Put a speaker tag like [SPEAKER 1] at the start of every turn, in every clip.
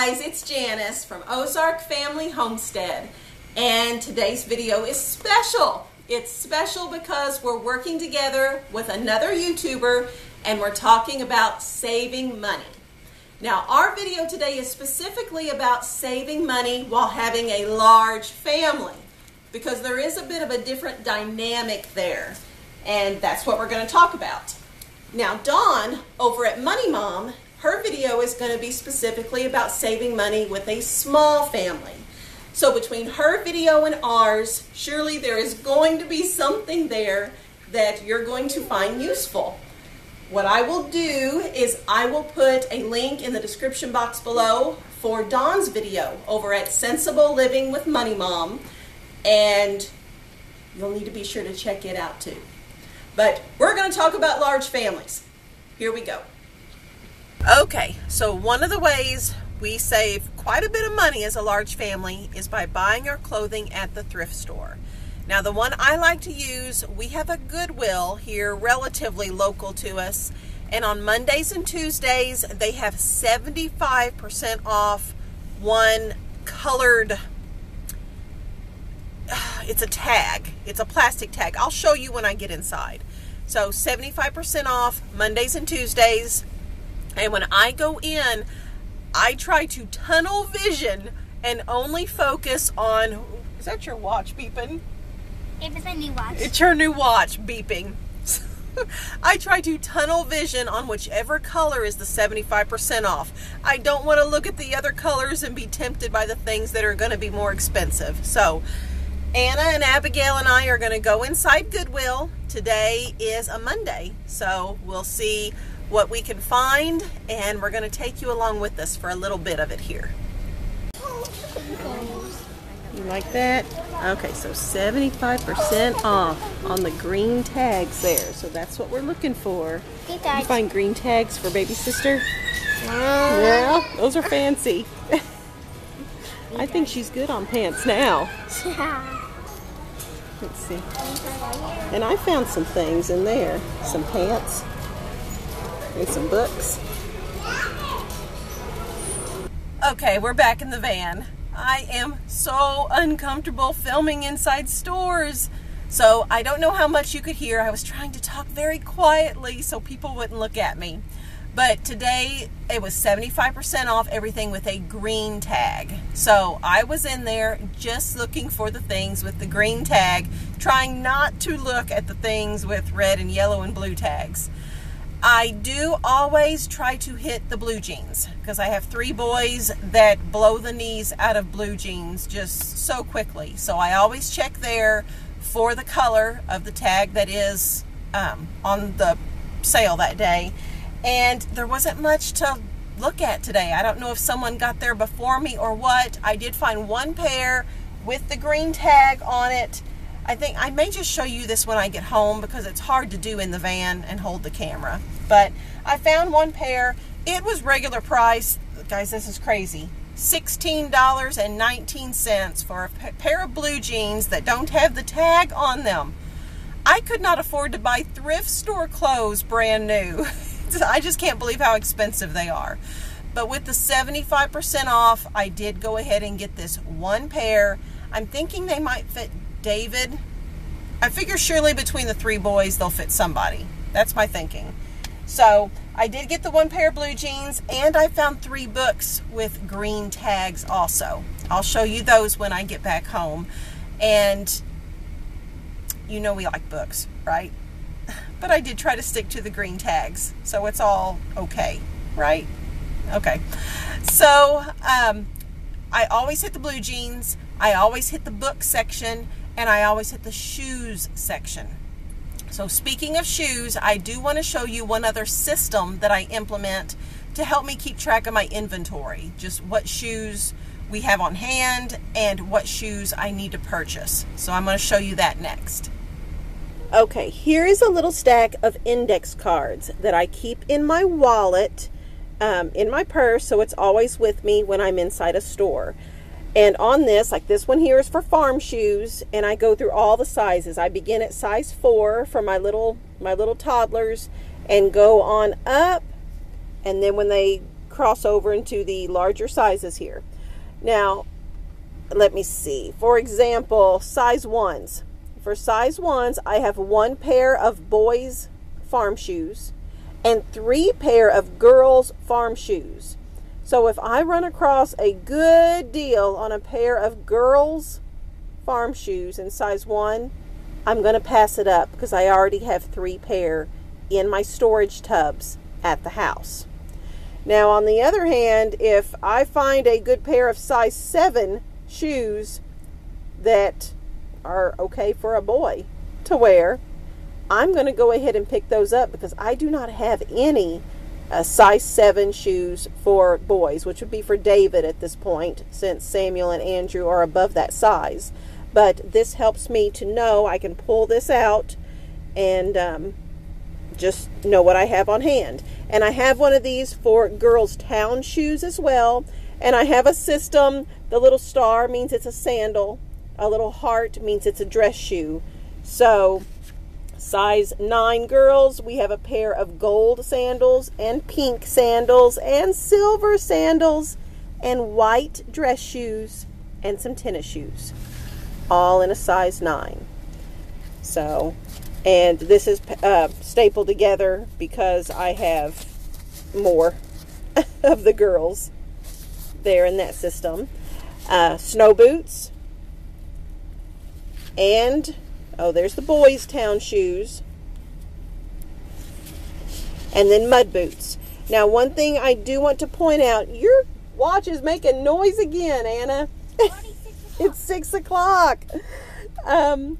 [SPEAKER 1] guys, it's Janice from Ozark Family Homestead and today's video is special. It's special because we're working together with another YouTuber and we're talking about saving money. Now our video today is specifically about saving money while having a large family because there is a bit of a different dynamic there and that's what we're going to talk about. Now Dawn over at Money Mom her video is going to be specifically about saving money with a small family. So between her video and ours, surely there is going to be something there that you're going to find useful. What I will do is I will put a link in the description box below for Dawn's video over at Centsible Living with Money Mom, and you'll need to be sure to check it out too. But we're going to talk about large families. Here we go. Okay, so one of the ways we save quite a bit of money as a large family is by buying our clothing at the thrift store. Now, the one I like to use, we have a Goodwill here relatively local to us, and on Mondays and Tuesdays, they have 75% off one colored it's a tag. It's a plastic tag. I'll show you when I get inside. So 75% off Mondays and Tuesdays. And when I go in, I try to tunnel vision and only focus on. Is that your watch beeping?
[SPEAKER 2] It was a new watch.
[SPEAKER 1] It's your new watch beeping. I try to tunnel vision on whichever color is the 75% off. I don't want to look at the other colors and be tempted by the things that are going to be more expensive. So, Anna and Abigail and I are going to go inside Goodwill. Today is a Monday, so we'll see what we can find, and we're going to take you along with us for a little bit of it here. You like that? Okay, so 75% off on the green tags there. So that's what we're looking for. You find green tags for baby sister? Yeah, those are fancy. I think she's good on pants now. Yeah. Let's see. And I found some things in there. Some pants some books. Okay, we're back in the van. I am so uncomfortable filming inside stores. So I don't know how much you could hear. I was trying to talk very quietly so people wouldn't look at me. But today it was 75% off everything with a green tag. So I was in there just looking for the things with the green tag, trying not to look at the things with red and yellow and blue tags. I do always try to hit the blue jeans because I have three boys that blow the knees out of blue jeans just so quickly. So I always check there for the color of the tag that is um, on the sale that day. And there wasn't much to look at today. I don't know if someone got there before me or what. I did find one pair with the green tag on it I think I may just show you this when I get home because it's hard to do in the van and hold the camera. But I found one pair. It was regular price. Guys, this is crazy. $16.19 for a pair of blue jeans that don't have the tag on them. I could not afford to buy thrift store clothes brand new. I just can't believe how expensive they are. But with the 75% off, I did go ahead and get this one pair. I'm thinking they might fit David. I figure surely between the three boys, they'll fit somebody. That's my thinking. So I did get the one pair of blue jeans, and I found three books with green tags also. I'll show you those when I get back home. And you know we like books, right? But I did try to stick to the green tags, so it's all okay, right? Okay. So um, I always hit the blue jeans. I always hit the book section and I always hit the shoes section. So speaking of shoes, I do want to show you one other system that I implement to help me keep track of my inventory. Just what shoes we have on hand and what shoes I need to purchase. So I'm going to show you that next. Okay, here is a little stack of index cards that I keep in my wallet, um, in my purse, so it's always with me when I'm inside a store. And on this, like this one here is for farm shoes, and I go through all the sizes. I begin at size four for my little my little toddlers, and go on up. And then when they cross over into the larger sizes here. Now, let me see. For example, size ones. For size ones, I have one pair of boys' farm shoes and three pair of girls' farm shoes. So if I run across a good deal on a pair of girls' farm shoes in size one, I'm going to pass it up because I already have three pair in my storage tubs at the house. Now, on the other hand, if I find a good pair of size 7 shoes that are okay for a boy to wear, I'm going to go ahead and pick those up because I do not have any uh, size 7 shoes for boys, which would be for David at this point, since Samuel and Andrew are above that size. But this helps me to know I can pull this out and um, just know what I have on hand. And I have one of these for girls' town shoes as well. And I have a system. The little star means it's a sandal, a little heart means it's a dress shoe. So, size 9 girls, we have a pair of gold sandals and pink sandals and silver sandals and white dress shoes and some tennis shoes, all in a size 9. So, and this is uh, stapled together because I have more of the girls there in that system. Uh, snow boots. And, oh, there's the boys' town shoes. And then mud boots. Now, one thing I do want to point out your watch is making noise again, Anna. it's six o'clock. Um,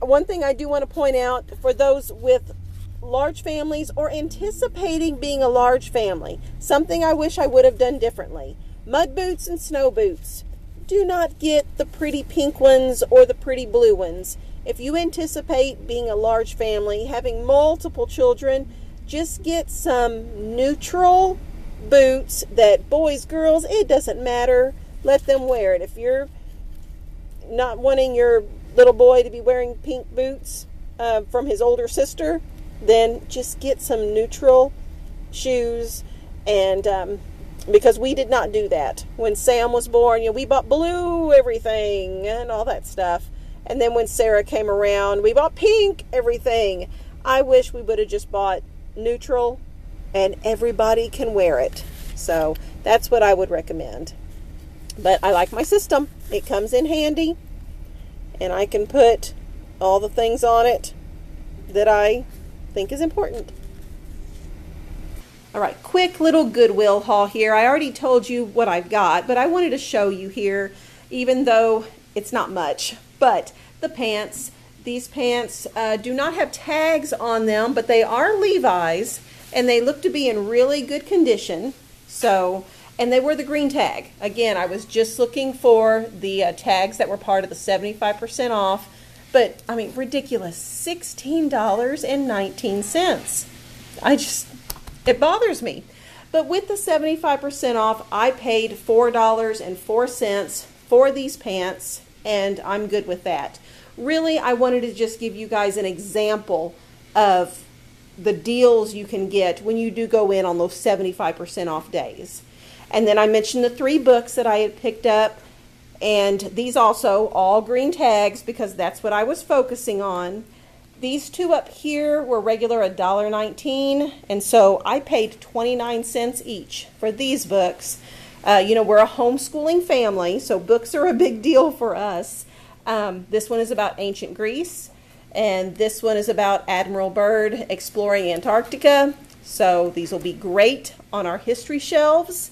[SPEAKER 1] one thing I do want to point out for those with large families or anticipating being a large family, something I wish I would have done differently. Mud boots and snow boots. Do not get the pretty pink ones or the pretty blue ones. If you anticipate being a large family, having multiple children, just get some neutral boots that boys, girls, it doesn't matter. Let them wear it. If you're not wanting your little boy to be wearing pink boots uh, from his older sister, then just get some neutral shoes. And um, because we did not do that when Sam was born, you know, we bought blue everything and all that stuff. And then when Sarah came around, we bought pink everything. I wish we would have just bought neutral and everybody can wear it. So that's what I would recommend. But I like my system, it comes in handy and I can put all the things on it that I think is important. All right, quick little Goodwill haul here. I already told you what I've got, but I wanted to show you here, even though it's not much. But the pants, these pants uh, do not have tags on them, but they are Levi's, and they look to be in really good condition. So and they were the green tag. Again, I was just looking for the uh, tags that were part of the 75% off, but I mean, ridiculous $16.19. I just, it bothers me. But with the 75% off, I paid $4.04 for these pants, and I'm good with that. Really, I wanted to just give you guys an example of the deals you can get when you do go in on those 75% off days. And then I mentioned the three books that I had picked up. And these also all green tags because that's what I was focusing on. These two up here were regular $1.19, and so I paid 29 cents each for these books. Uh, you know, we're a homeschooling family, so books are a big deal for us. Um, this one is about ancient Greece, and this one is about Admiral Byrd exploring Antarctica. So these will be great on our history shelves.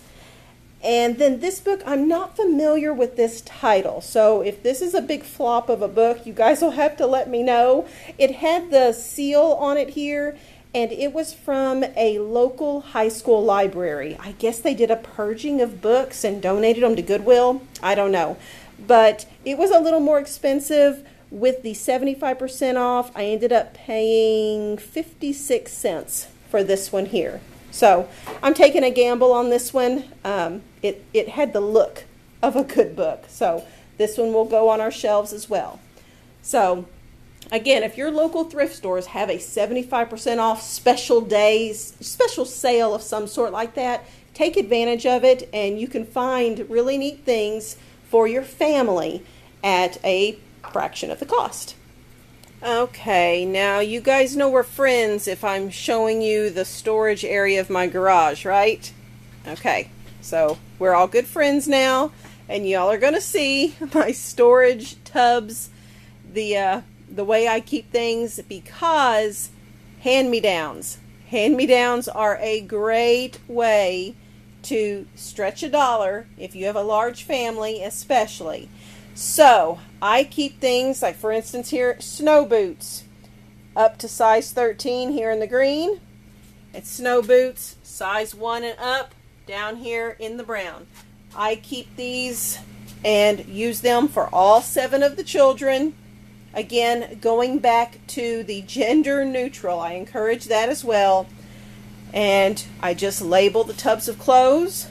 [SPEAKER 1] And then this book, I'm not familiar with this title. So if this is a big flop of a book, you guys will have to let me know. It had the seal on it here, and it was from a local high school library. I guess they did a purging of books and donated them to Goodwill. I don't know. But it was a little more expensive. With the 75% off, I ended up paying 56 cents for this one here. So I'm taking a gamble on this one. Um, it, it had the look of a good book. So this one will go on our shelves as well. So again, if your local thrift stores have a 75% off special days, special sale of some sort like that, take advantage of it and you can find really neat things for your family at a fraction of the cost. Okay, now you guys know we're friends if I'm showing you the storage area of my garage, right? Okay, so we're all good friends now, and y'all are gonna see my storage tubs, the uh, the way I keep things because hand-me-downs. Hand-me-downs are a great way to stretch a dollar if you have a large family, especially. So I keep things like, for instance, here snow boots up to size 13 here in the green. It's snow boots size 1 and up down here in the brown. I keep these and use them for all seven of the children. Again, going back to the gender neutral, I encourage that as well. And I just label the tubs of clothes.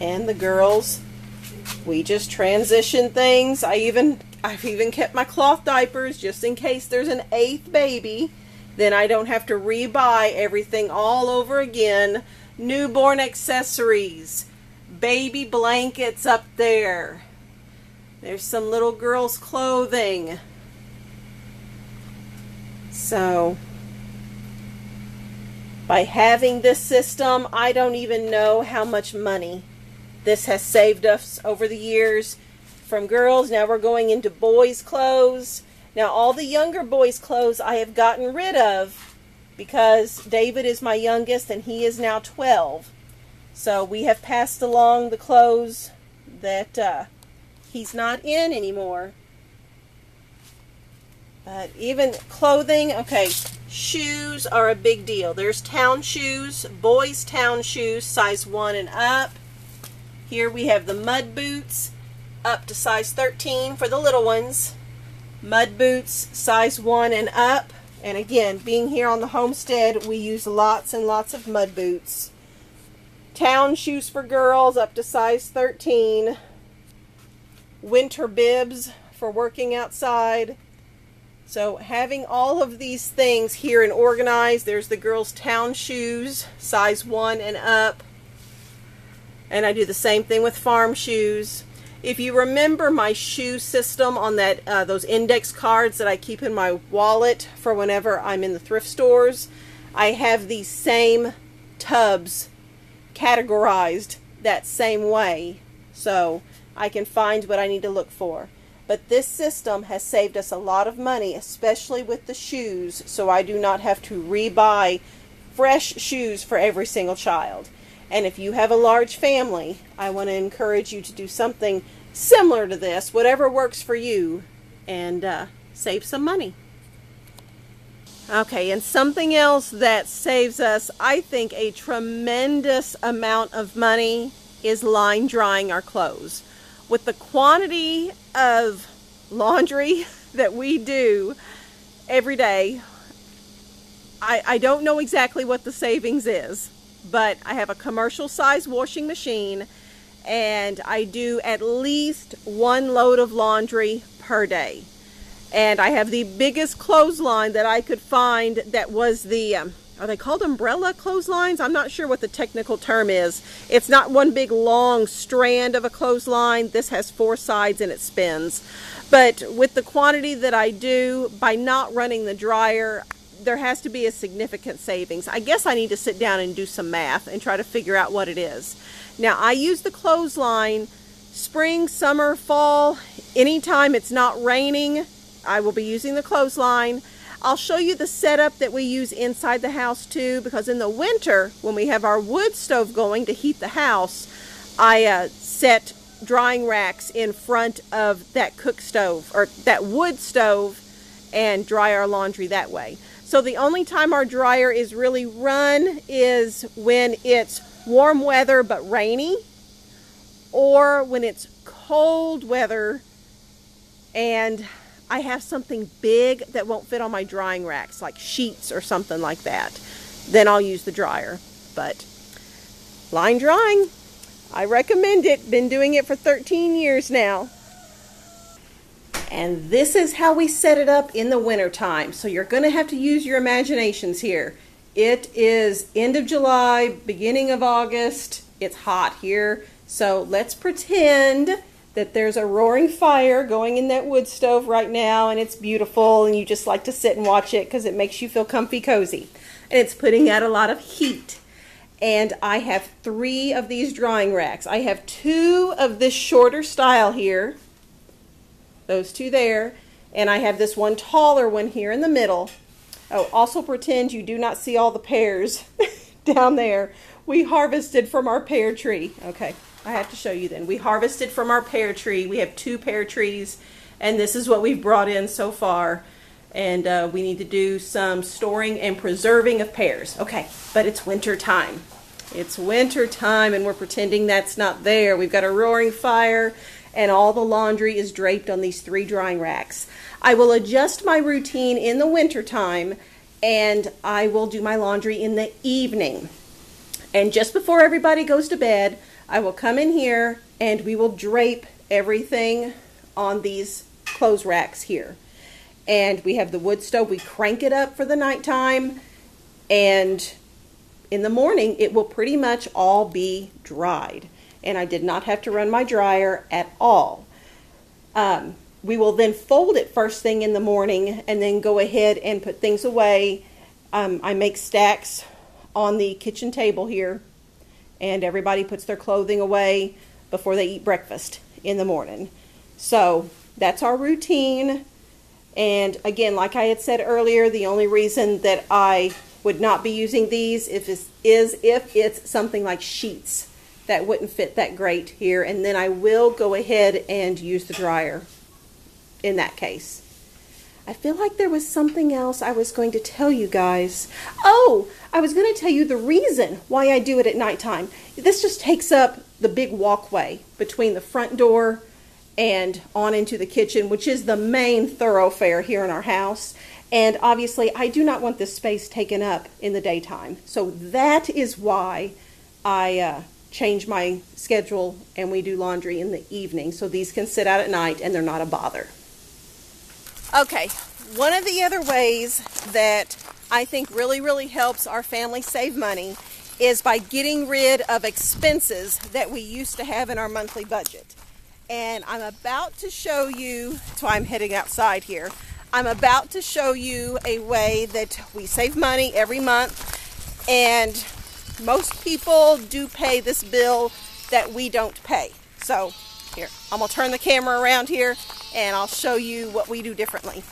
[SPEAKER 1] And the girls we just transition things. I even i've even kept my cloth diapers just in case there's an eighth baby. Then i don't have to rebuy everything all over again. Newborn accessories baby blankets up there there's some little girls clothing so by having this system i don't even know how much money this has saved us over the years from girls. Now we're going into boys' clothes. Now, all the younger boys' clothes I have gotten rid of because David is my youngest and he is now 12. So we have passed along the clothes that uh, he's not in anymore. But even clothing, okay, shoes are a big deal. There's town shoes, boys' town shoes, size 1 and up. Here we have the mud boots up to size 13 for the little ones. Mud boots size 1 and up. And again, being here on the homestead, we use lots and lots of mud boots. Town shoes for girls up to size 13. Winter bibs for working outside. So having all of these things here and organized, there's the girls' town shoes, size 1 and up. And I do the same thing with farm shoes. If you remember my shoe system on that uh, those index cards that I keep in my wallet for whenever I'm in the thrift stores, I have these same tubs categorized that same way so I can find what I need to look for. But this system has saved us a lot of money, especially with the shoes, so I do not have to rebuy fresh shoes for every single child. And if you have a large family, I want to encourage you to do something similar to this, whatever works for you, and uh, save some money. Okay, and something else that saves us, I think, a tremendous amount of money is line drying our clothes. With the quantity of laundry that we do every day, I, I don't know exactly what the savings is but I have a commercial size washing machine and I do at least one load of laundry per day. And I have the biggest clothesline that I could find that was the, um, are they called umbrella clotheslines? I'm not sure what the technical term is. It's not one big long strand of a clothesline. This has four sides and it spins. But with the quantity that I do, by not running the dryer, there has to be a significant savings. I guess I need to sit down and do some math and try to figure out what it is. Now, I use the clothesline spring, summer, fall, anytime it's not raining, I will be using the clothesline. I'll show you the setup that we use inside the house too, because in the winter, when we have our wood stove going to heat the house, I uh, set drying racks in front of that cook stove or that wood stove and dry our laundry that way. So the only time our dryer is really run is when it's warm weather but rainy or when it's cold weather and I have something big that won't fit on my drying racks like sheets or something like that. Then I'll use the dryer. But line drying, I recommend it. Been doing it for 13 years now. And this is how we set it up in the winter time. So you're going to have to use your imaginations here. It is end of July, beginning of August. It's hot here. So let's pretend that there's a roaring fire going in that wood stove right now and it's beautiful and you just like to sit and watch it because it makes you feel comfy cozy. And it's putting out a lot of heat. And I have three of these drying racks. I have two of this shorter style here, those two there, and I have this one taller one here in the middle. Oh, also pretend you do not see all the pears down there. We harvested from our pear tree. Okay, I have to show you then. We harvested from our pear tree. We have two pear trees, and this is what we've brought in so far. And uh, we need to do some storing and preserving of pears. Okay, but it's winter time. It's winter time, and we're pretending that's not there. We've got a roaring fire, and all the laundry is draped on these three drying racks. I will adjust my routine in the winter time, and I will do my laundry in the evening. And just before everybody goes to bed, I will come in here and we will drape everything on these clothes racks here. And we have the wood stove. We crank it up for the nighttime. And in the morning, it will pretty much all be dried. And I did not have to run my dryer at all. Um, we will then fold it first thing in the morning and then go ahead and put things away. Um, I make stacks on the kitchen table here, and everybody puts their clothing away before they eat breakfast in the morning. So that's our routine. And again, like I had said earlier, the only reason that I would not be using these if is if it's something like sheets that wouldn't fit that great here. And then I will go ahead and use the dryer in that case. I feel like there was something else I was going to tell you guys. Oh, I was going to tell you the reason why I do it at nighttime. This just takes up the big walkway between the front door and on into the kitchen, which is the main thoroughfare here in our house. And obviously, I do not want this space taken up in the daytime. So that is why I uh, change my schedule and we do laundry in the evening. So these can sit out at night and they're not a bother. Okay, one of the other ways that I think really, really helps our family save money is by getting rid of expenses that we used to have in our monthly budget. And I'm about to show you, that's why I'm heading outside here. I'm about to show you a way that we save money every month, and most people do pay this bill that we don't pay. So, here, I'm gonna turn the camera around here and I'll show you what we do differently.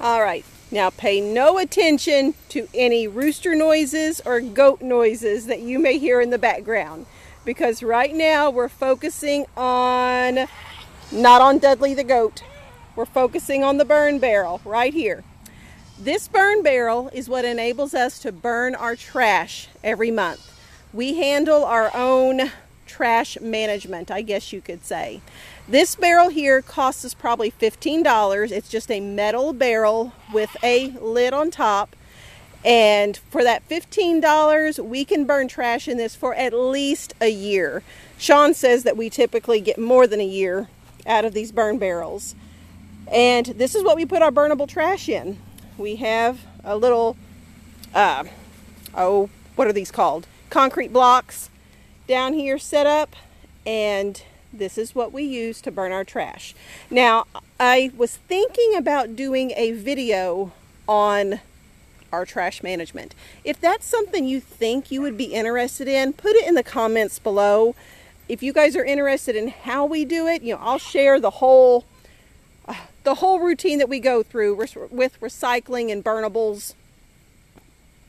[SPEAKER 1] All right, now pay no attention to any rooster noises or goat noises that you may hear in the background because right now we're focusing on, not on Dudley the goat, we're focusing on the burn barrel right here. This burn barrel is what enables us to burn our trash every month. We handle our own trash management, I guess you could say. This barrel here costs us probably $15. It's just a metal barrel with a lid on top. And for that $15, we can burn trash in this for at least a year. Shawn says that we typically get more than a year out of these burn barrels. And this is what we put our burnable trash in. We have a little, uh, oh, what are these called? Concrete blocks down here set up and this is what we use to burn our trash. Now, I was thinking about doing a video on our trash management. If that's something you think you would be interested in, put it in the comments below. If you guys are interested in how we do it, you know, I'll share the whole the whole routine that we go through with recycling and burnables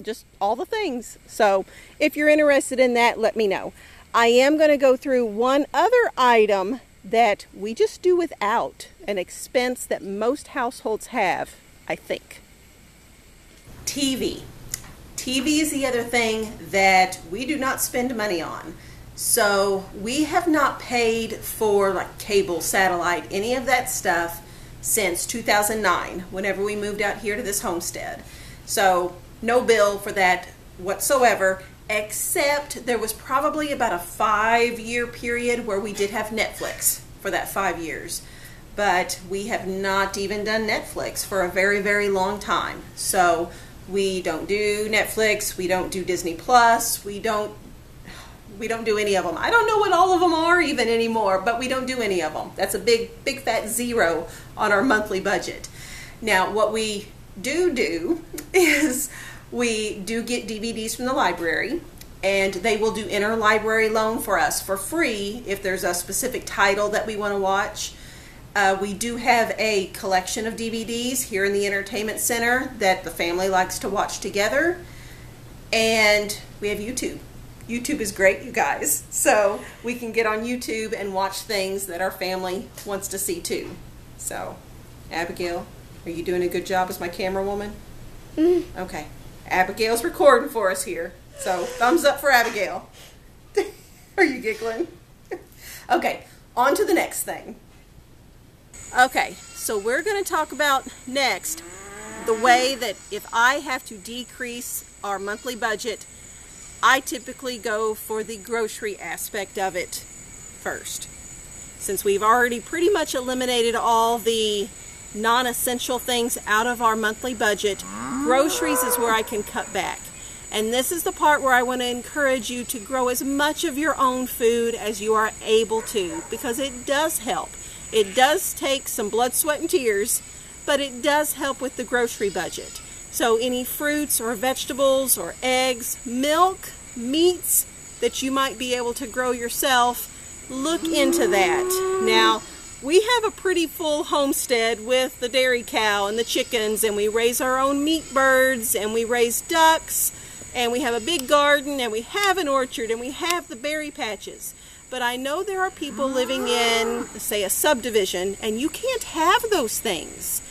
[SPEAKER 1] just all the things. So if you're interested in that, let me know. I am going to go through one other item that we just do without, an expense that most households have, I think. TV. TV is the other thing that we do not spend money on. So we have not paid for like cable, satellite, any of that stuff since 2009, whenever we moved out here to this homestead. So no bill for that whatsoever, except there was probably about a five year period where we did have Netflix for that five years. But we have not even done Netflix for a very, very long time. So We don't do Netflix. We don't do Disney Plus. We don't we don't do any of them. I don't know what all of them are even anymore, but we don't do any of them. That's a big big fat zero on our monthly budget. Now, what we do do is we do get DVDs from the library and they will do interlibrary loan for us for free if there's a specific title that we want to watch. Uh, we do have a collection of DVDs here in the entertainment center that the family likes to watch together. And we have YouTube. YouTube is great, you guys. So we can get on YouTube and watch things that our family wants to see too. So, Abigail, are you doing a good job as my camera woman?
[SPEAKER 2] Mm-hmm.
[SPEAKER 1] Okay. Abigail's recording for us here. So, thumbs up for Abigail. are you giggling? okay, on to the next thing. Okay, so we're going to talk about next the way that if I have to decrease our monthly budget, I typically go for the grocery aspect of it first. Since we've already pretty much eliminated all the non essential things out of our monthly budget, groceries is where I can cut back. And this is the part where I want to encourage you to grow as much of your own food as you are able to because it does help. It does take some blood, sweat, and tears, but it does help with the grocery budget. So, any fruits or vegetables or eggs, milk, meats that you might be able to grow yourself, look into that. Now, we have a pretty full homestead with the dairy cow and the chickens, and we raise our own meat birds, and we raise ducks, and we have a big garden, and we have an orchard, and we have the berry patches. But I know there are people living in, say, a subdivision, and you can't have those things.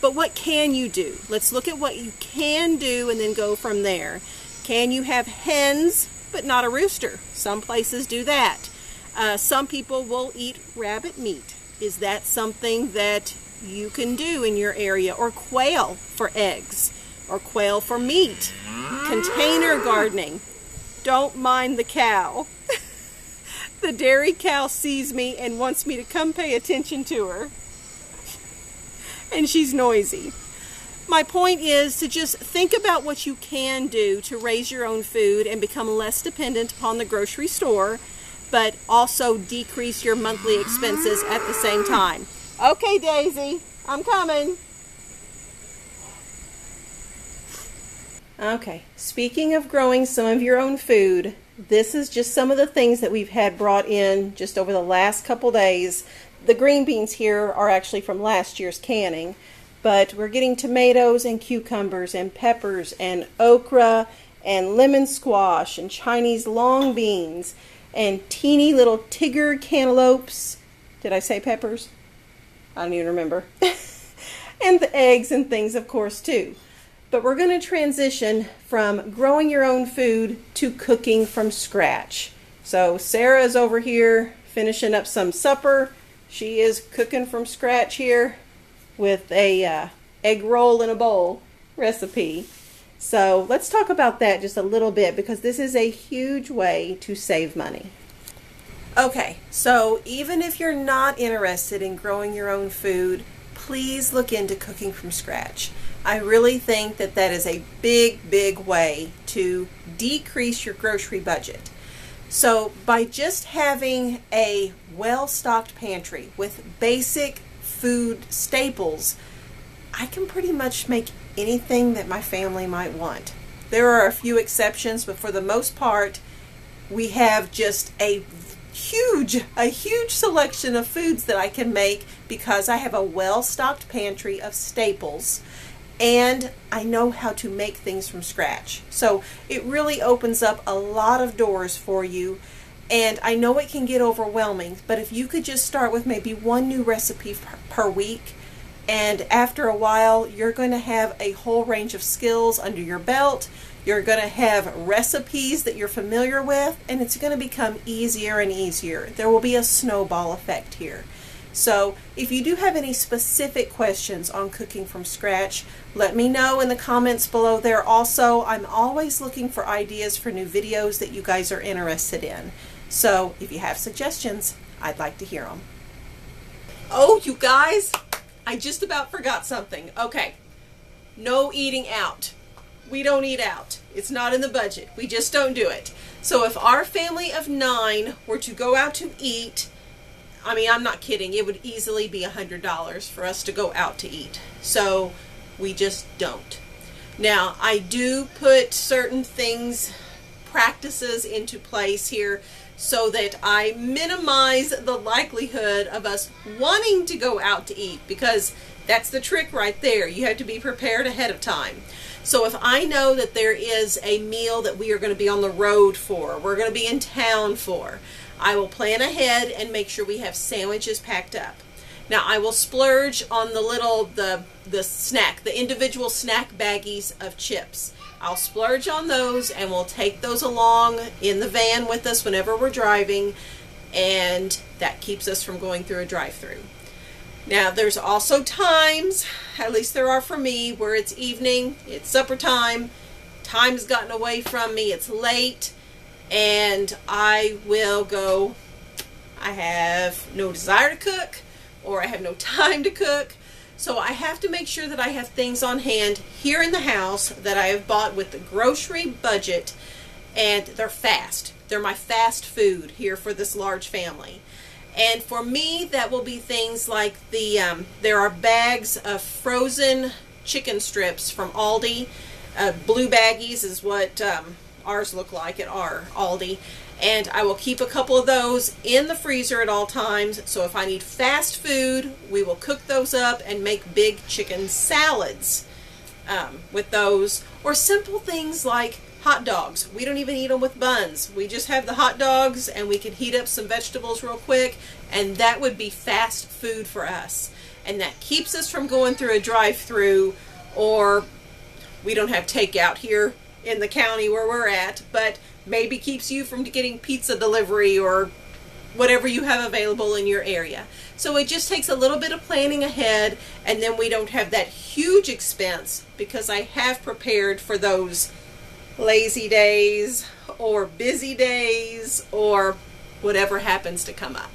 [SPEAKER 1] But what can you do? Let's look at what you can do and then go from there. Can you have hens, but not a rooster? Some places do that. Uh, some people will eat rabbit meat. Is that something that you can do in your area? Or quail for eggs, or quail for meat. Container gardening. Don't mind the cow. the dairy cow sees me and wants me to come pay attention to her. And she's noisy. My point is to just think about what you can do to raise your own food and become less dependent upon the grocery store, but also decrease your monthly expenses at the same time. Okay, Daisy, I'm coming. Okay, speaking of growing some of your own food, this is just some of the things that we've had brought in just over the last couple days. The green beans here are actually from last year's canning, but we're getting tomatoes and cucumbers and peppers and okra and lemon squash and Chinese long beans and teeny little Tigger cantaloupes. Did I say peppers? I don't even remember. and the eggs and things, of course, too. But we're going to transition from growing your own food to cooking from scratch. So Sarah is over here finishing up some supper. She is cooking from scratch here with a uh, egg roll in a bowl recipe. So let's talk about that just a little bit because this is a huge way to save money. Okay, so even if you're not interested in growing your own food, please look into cooking from scratch. I really think that that is a big, big way to decrease your grocery budget. So, by just having a well stocked pantry with basic food staples, I can pretty much make anything that my family might want. There are a few exceptions, but for the most part, we have just a huge, a huge selection of foods that I can make because I have a well stocked pantry of staples and I know how to make things from scratch. So it really opens up a lot of doors for you. And I know it can get overwhelming, but if you could just start with maybe one new recipe per week, and after a while, you're going to have a whole range of skills under your belt. You're going to have recipes that you're familiar with, and it's going to become easier and easier. There will be a snowball effect here. So, if you do have any specific questions on cooking from scratch, let me know in the comments below there. Also, I'm always looking for ideas for new videos that you guys are interested in. So, if you have suggestions, I'd like to hear them. Oh, you guys, I just about forgot something. Okay, no eating out. we don't eat out. It's not in the budget. We just don't do it. So if our family of nine were to go out to eat, I mean, I'm not kidding, it would easily be a $100 for us to go out to eat. So we just don't. Now, I do put certain things, practices into place here so that I minimize the likelihood of us wanting to go out to eat because that's the trick right there. You have to be prepared ahead of time. So if I know that there is a meal that we are going to be on the road for, we're going to be in town for, I will plan ahead and make sure we have sandwiches packed up. Now I will splurge on the little the the snack, the individual snack baggies of chips. I'll splurge on those and we'll take those along in the van with us whenever we're driving and that keeps us from going through a drive-through. Now there's also times, at least there are for me, where it's evening, it's supper time, time's gotten away from me, it's late, and I will go, I have no desire to cook, or I have no time to cook. So I have to make sure that I have things on hand here in the house that I have bought with the grocery budget and they're fast. They're my fast food here for this large family. And for me, that will be things like the, um, there are bags of frozen chicken strips from Aldi. Uh, blue baggies is what um, ours look like at our Aldi and I will keep a couple of those in the freezer at all times. So if I need fast food, we will cook those up and make big chicken salads um, with those. Or simple things like hot dogs. We don't even eat them with buns. We just have the hot dogs and we can heat up some vegetables real quick and that would be fast food for us. And that keeps us from going through a drive-through or we don't have takeout here in the county where we're at, but maybe keeps you from getting pizza delivery or whatever you have available in your area. So it just takes a little bit of planning ahead and then we don't have that huge expense because I have prepared for those lazy days or busy days or whatever happens to come up.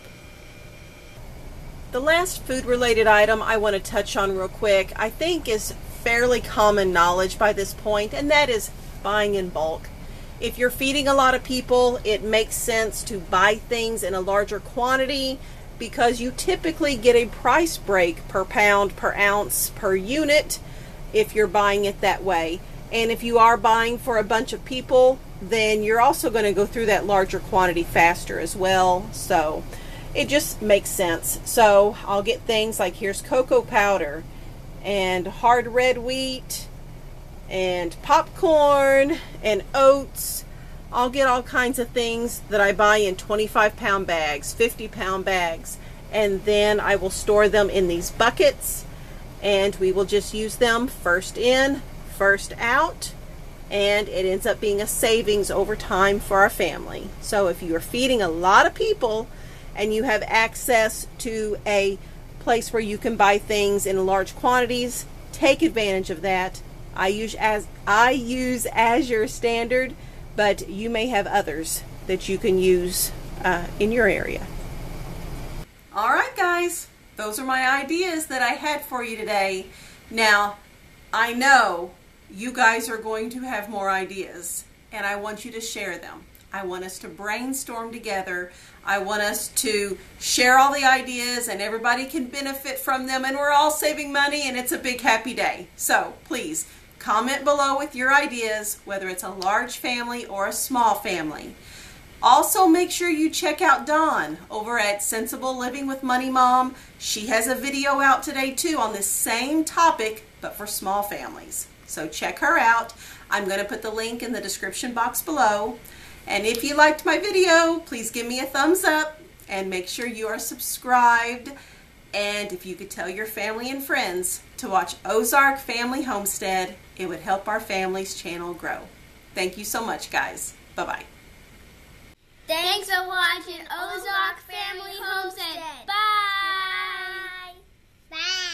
[SPEAKER 1] The last food related item I want to touch on real quick I think is fairly common knowledge by this point and that is buying in bulk. If you're feeding a lot of people, it makes sense to buy things in a larger quantity because you typically get a price break per pound, per ounce, per unit if you're buying it that way. And if you are buying for a bunch of people, then you're also going to go through that larger quantity faster as well. So it just makes sense. So I'll get things like here's cocoa powder and hard red wheat and popcorn and oats. I'll get all kinds of things that I buy in 25 pound bags, 50 pound bags, and then I will store them in these buckets and we will just use them first in, first out, and it ends up being a savings over time for our family. So if you are feeding a lot of people and you have access to a place where you can buy things in large quantities, take advantage of that I use as I use Azure Standard, but you may have others that you can use uh, in your area. All right, guys, those are my ideas that I had for you today. Now, I know you guys are going to have more ideas, and I want you to share them. I want us to brainstorm together. I want us to share all the ideas and everybody can benefit from them and we're all saving money and it's a big happy day. So please Comment below with your ideas, whether it's a large family or a small family. Also, make sure you check out Dawn over at Centsible Living with Money Mom. She has a video out today too on this same topic, but for small families. So check her out. I'm going to put the link in the description box below. And if you liked my video, please give me a thumbs up and make sure you are subscribed. And if you could tell your family and friends to watch Ozark Family Homestead it would help our family's channel grow. Thank you so much, guys. Bye bye.
[SPEAKER 2] Thanks for watching Ozark Family Homestead. Bye. Bye.